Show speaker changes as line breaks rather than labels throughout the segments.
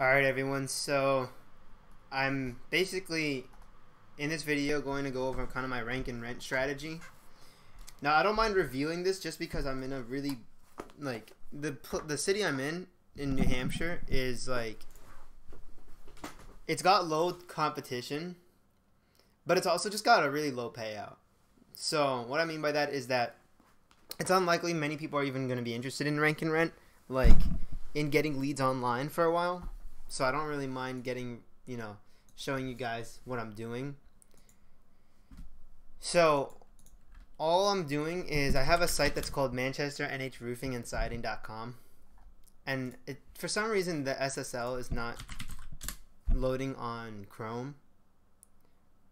Alright everyone, so I'm basically in this video going to go over kind of my rank and rent strategy. Now I don't mind revealing this just because I'm in a really like the the city I'm in in New Hampshire is like it's got low competition, but it's also just got a really low payout. So what I mean by that is that it's unlikely many people are even going to be interested in rank and rent, like in getting leads online for a while so I don't really mind getting, you know, showing you guys what I'm doing. So all I'm doing is I have a site that's called Manchester NH Roofing and Siding.com. And it, for some reason the SSL is not loading on Chrome.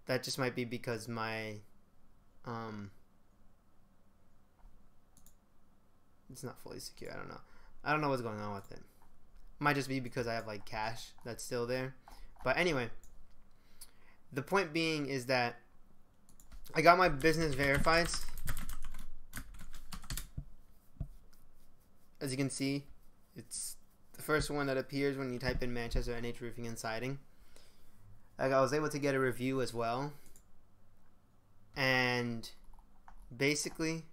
That just might be because my um it's not fully secure. I don't know. I don't know what's going on with it. Might just be because I have like cache that's still there. But anyway, the point being is that I got my business verified. As you can see, it's the first one that appears when you type in Manchester NH Roofing and Siding. Like I was able to get a review as well. And basically,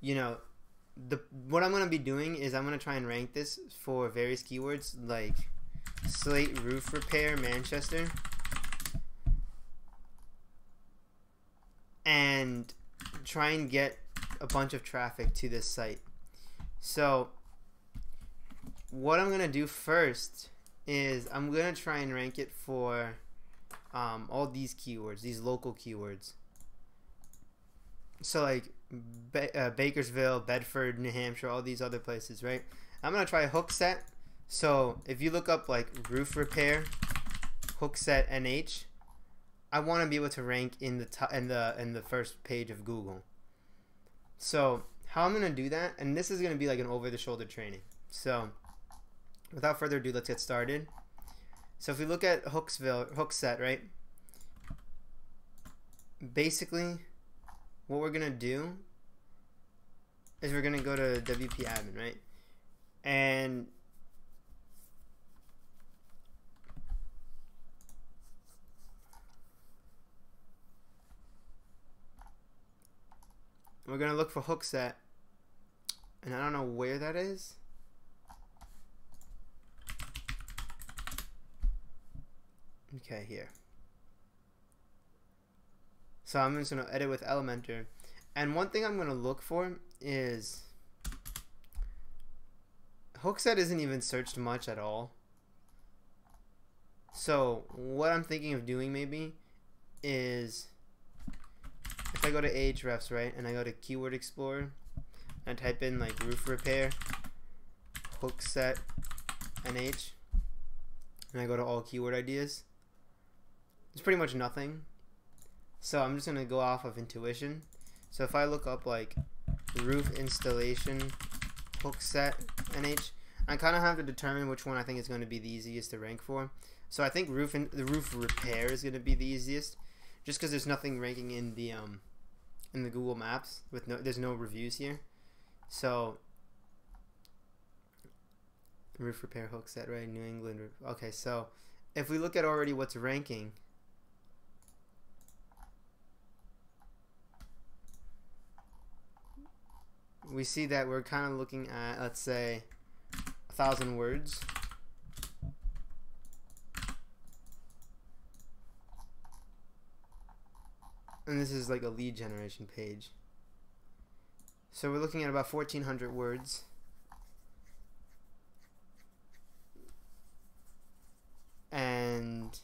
you know, the what I'm gonna be doing is I'm gonna try and rank this for various keywords like slate roof repair Manchester and try and get a bunch of traffic to this site. So what I'm gonna do first is I'm gonna try and rank it for um, all these keywords, these local keywords. So like uh, Bakersville, Bedford, New Hampshire, all these other places, right? I'm gonna try Hooksett. So if you look up like roof repair, Hooksett NH, I want to be able to rank in the top, in the in the first page of Google. So how I'm gonna do that, and this is gonna be like an over-the-shoulder training. So without further ado, let's get started. So if we look at Hooksville, Hooksett, right? Basically, what we're gonna do is we're gonna go to WP admin, right? And we're gonna look for Hooksett and I don't know where that is okay here so I'm just going to edit with Elementor. And one thing I'm going to look for is Hooksett isn't even searched much at all. So what I'm thinking of doing maybe is if I go to Ahrefs, right, and I go to Keyword Explorer and I type in like roof repair, Hooksett, NH, and I go to all keyword ideas, it's pretty much nothing. So I'm just going to go off of intuition. So if I look up like roof installation Hooksett NH, I kind of have to determine which one I think is going to be the easiest to rank for. So I think roof in, the roof repair is going to be the easiest, just because there's nothing ranking in the um in the Google Maps with no there's no reviews here. So roof repair Hooksett right New England. Okay, so if we look at already what's ranking we see that we're kind of looking at, let's say, a thousand words. And this is like a lead generation page. So we're looking at about 1400 words. And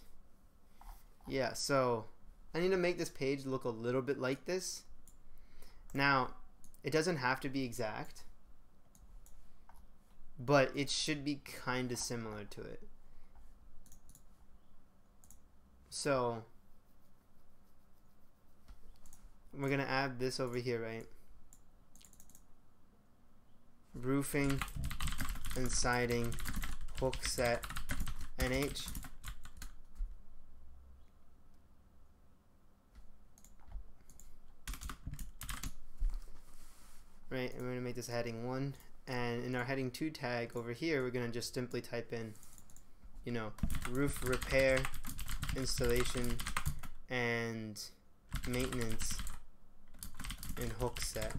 yeah, so I need to make this page look a little bit like this. Now, it doesn't have to be exact, but it should be kind of similar to it. So we're going to add this over here, right? Roofing and siding Hooksett NH. Right? And we're to make this heading 1. And in our heading 2 tag over here, we're to just simply type in you know, roof repair, installation, and maintenance in Hooksett,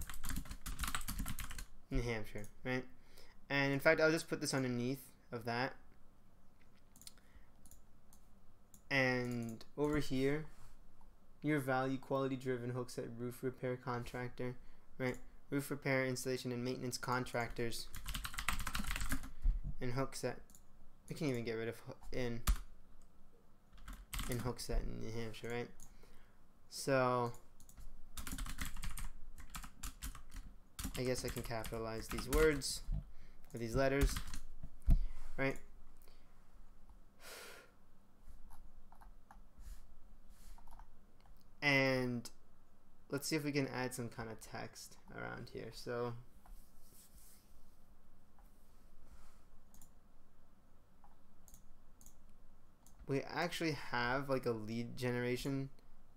New Hampshire, right? And in fact, I'll just put this underneath of that. And over here, your value quality driven Hooksett roof repair contractor, right? Roof repair, installation, and maintenance contractors in Hooksett. We can't even get rid of in in Hooksett in New Hampshire, right? So I guess I can capitalize these words or these letters, right? And let's see if we can add some kind of text around here. So we actually have like a lead generation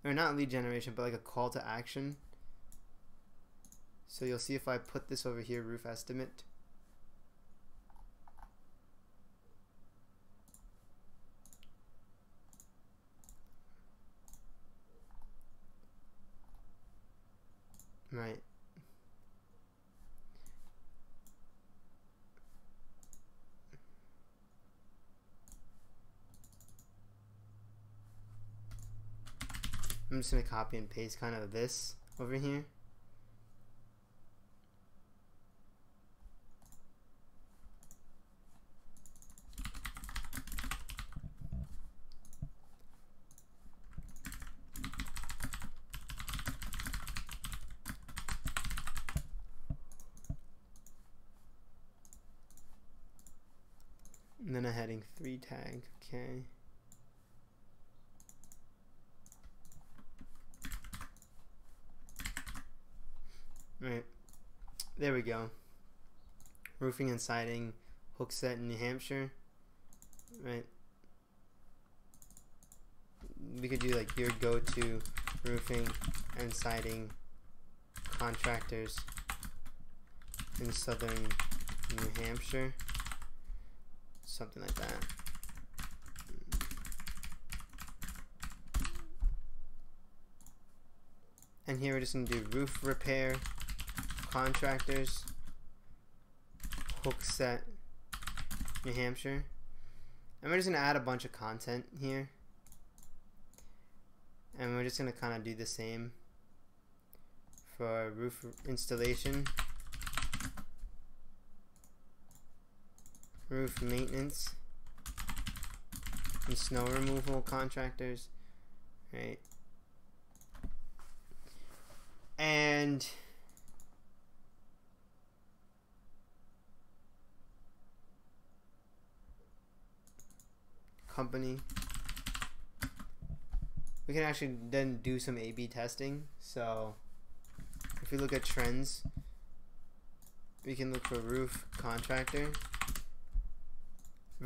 or not lead generation but like a call to action so you'll see if I put this over here roof estimate right I'm just going to copy and paste kind of this over here. And then a heading 3 tag, okay. Right. There we go. Roofing and siding, Hooksett in New Hampshire. Right. We could do like your go-to roofing and siding contractors in southern New Hampshire. Something like that. Hmm. And here we're just to do roof repair contractors, Hooksett, New Hampshire. And we're just to add a bunch of content here. And we're just going to kind of do the same for roof installation, roof maintenance, and snow removal contractors, right? And company. We can actually then do some A-B testing. So if we look at trends, we can look for roof contractor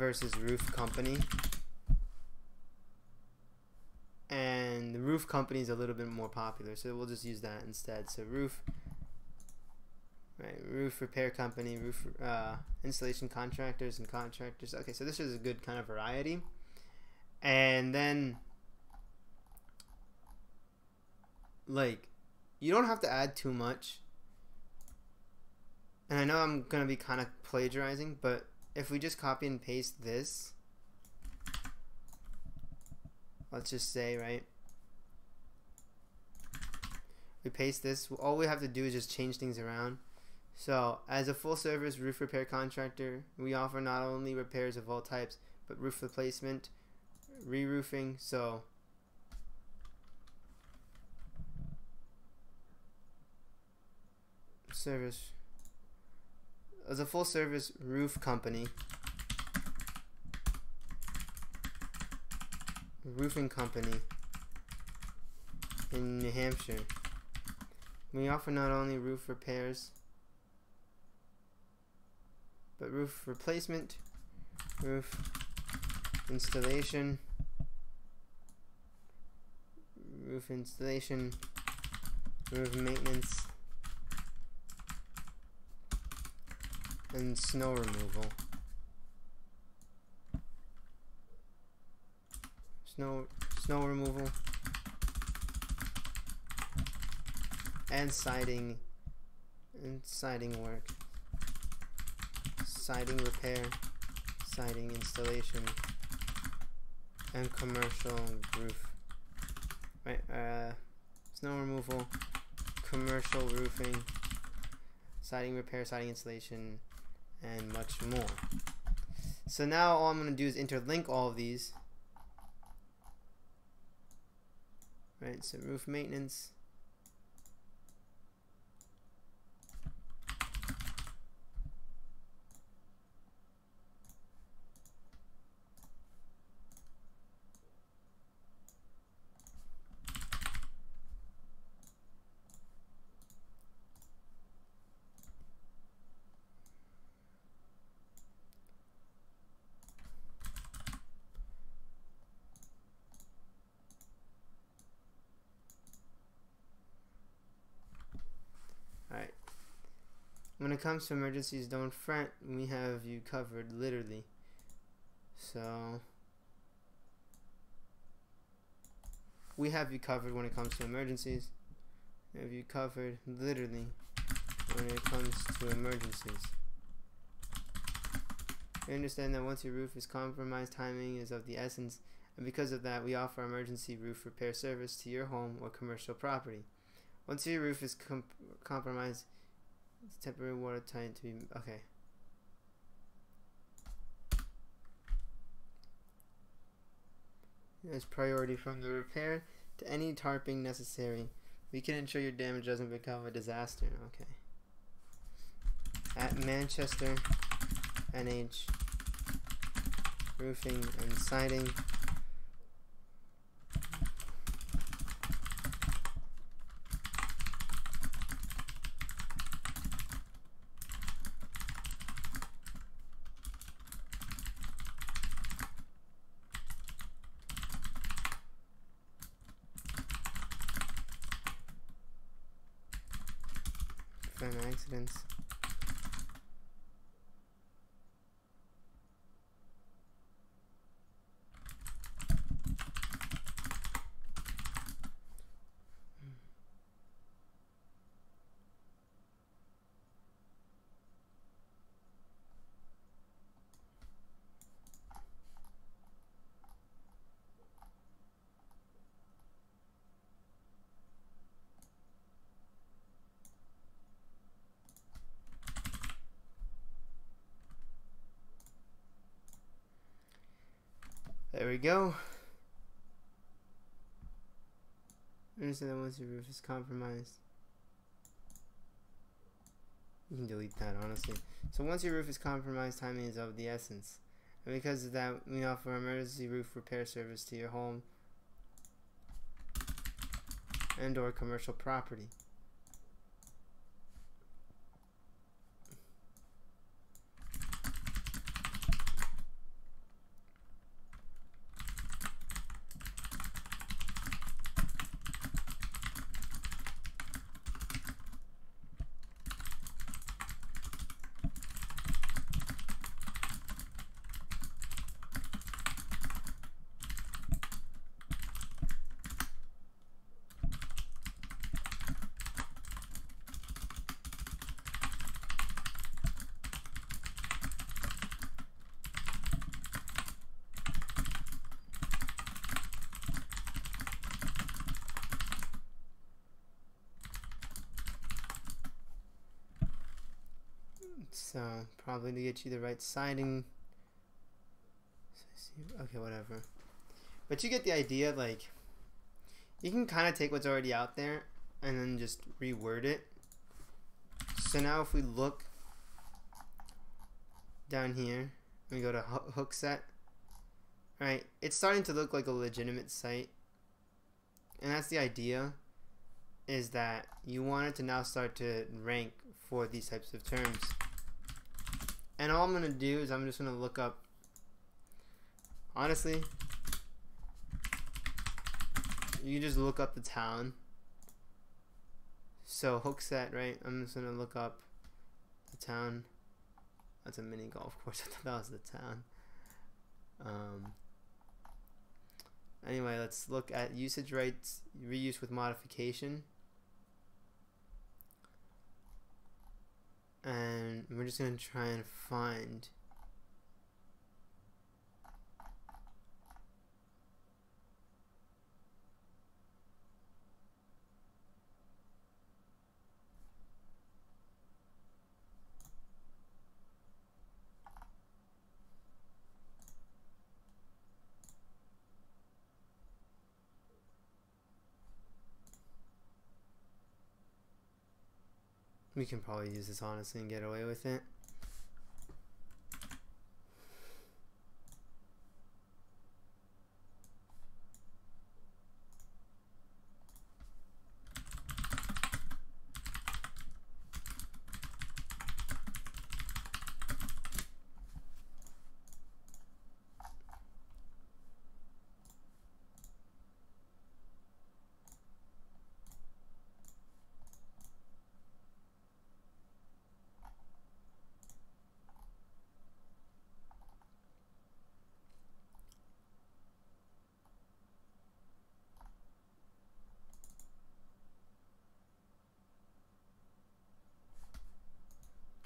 versus roof company. And the roof company is a little bit more popular, so we'll just use that instead. So roof, right, roof repair company, roof uh, installation contractors and contractors. Okay, so this is a good kind of variety and then like you don't have to add too much and I know I'm gonna be kind of plagiarizing but if we just copy and paste this let's just say right we paste this all we have to do is just change things around. So as a full service roof repair contractor we offer not only repairs of all types but roof replacement re-roofing so service as a full service roof company. Roofing company in New Hampshire. We offer not only roof repairs but roof replacement roof installation roof installation, roof maintenance, and snow removal. snow snow removal. And siding and siding work. Siding repair siding installation and commercial roof. Right uh snow removal commercial roofing siding repair siding installation and much more. So now all I'm going to do is interlink all of these. Right so roof maintenance when it comes to emergencies, don't fret. We have you covered, literally. So, we have you covered when it comes to emergencies. We have you covered, literally, when it comes to emergencies. We understand that once your roof is compromised, timing is of the essence, and because of that, we offer emergency roof repair service to your home or commercial property. Once your roof is com compromised, it's temporary water tight to be okay. There's priority from the repair to any tarping necessary. We can ensure your damage doesn't become a disaster. Okay. At Manchester, NH, roofing and siding. Accidents. There we go. Understand that once your roof is compromised. You can delete that, honestly. So once your roof is compromised, timing is of the essence. And because of that, we offer emergency roof repair service to your home and or commercial property. So, probably to get you the right siding. Okay, whatever. But you get the idea, like, you can kind of take what's already out there and then just reword it. So now if we look down here, we go to Hooksett, right, it's starting to look like a legitimate site. And that's the idea, is that you want it to now start to rank for these types of terms. And all I'm going to do is I'm just going to look up, honestly, you just look up the town. So Hooksett, right? I'm just going to look up the town. That's a mini golf course. I thought that was the town. Um, anyway, let's look at usage rights, reuse with modification. And we're just to try and find We can probably use this honestly and get away with it.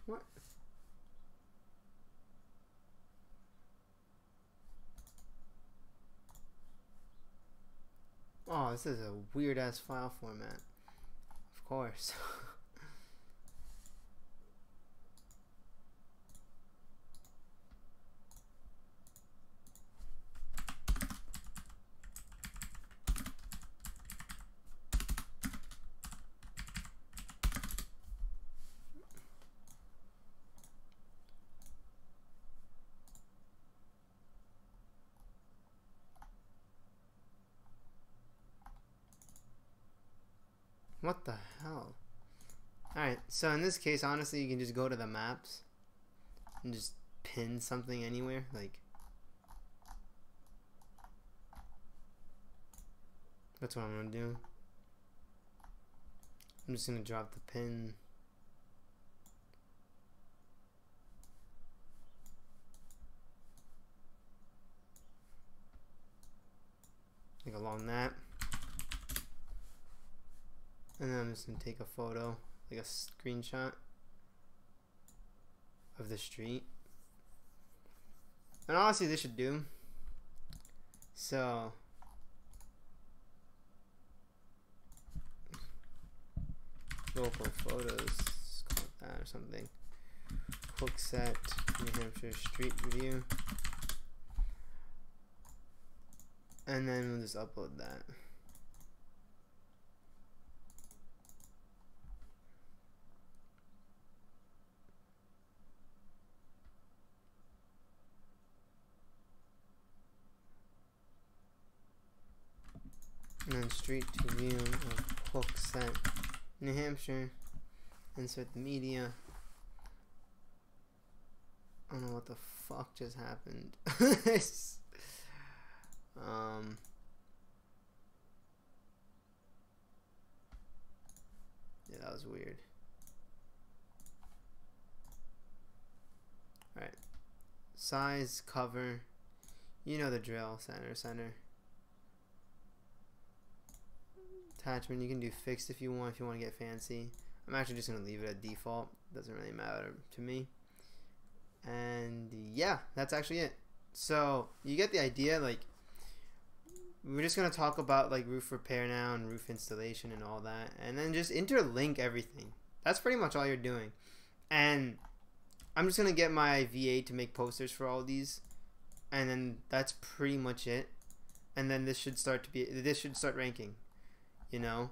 What? Oh, this is a weird ass file format. Of course. What the hell? Alright, so in this case, honestly, you can just go to the maps and just pin something anywhere. Like, that's what I'm going to do. I'm just going to drop the pin. Like along that. And then I'm just to take a photo, like a screenshot of the street. And honestly, this should do. So, local photos, call it that or something. Hooksett, New Hampshire street view. And then we'll just upload that. And then street to view of Hooksett, New Hampshire. Insert the media. I don't know what the fuck just happened. um. Yeah, that was weird. Alright. Size, cover. You know the drill. Center, center. Attachment. You can do fixed if you want, if you want to get fancy. I'm actually just going to leave it at default. Doesn't really matter to me. And yeah, that's actually it. So you get the idea. Like, we're just going to talk about like roof repair now and roof installation and all that. And then just interlink everything. That's pretty much all you're doing. And I'm just going to get my VA to make posters for all these. And then that's pretty much it. And then this should start to be, this should start ranking you know,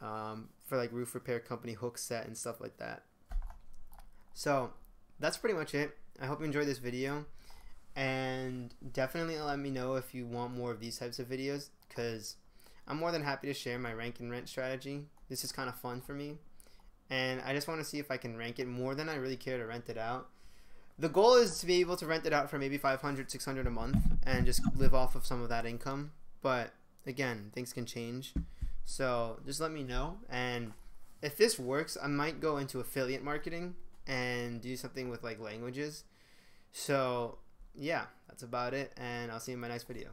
um, for like roof repair company Hooksett and stuff like that. So that's pretty much it. I hope you enjoyed this video and definitely let me know if you want more of these types of videos because I'm more than happy to share my rank and rent strategy. This is kind of fun for me and I just want to see if I can rank it more than I really care to rent it out. The goal is to be able to rent it out for maybe 500, 600 a month and just live off of some of that income. But again, things can change. So just let me know. And if this works, I might go into affiliate marketing and do something with like languages. So yeah, that's about it. And I'll see you in my next video.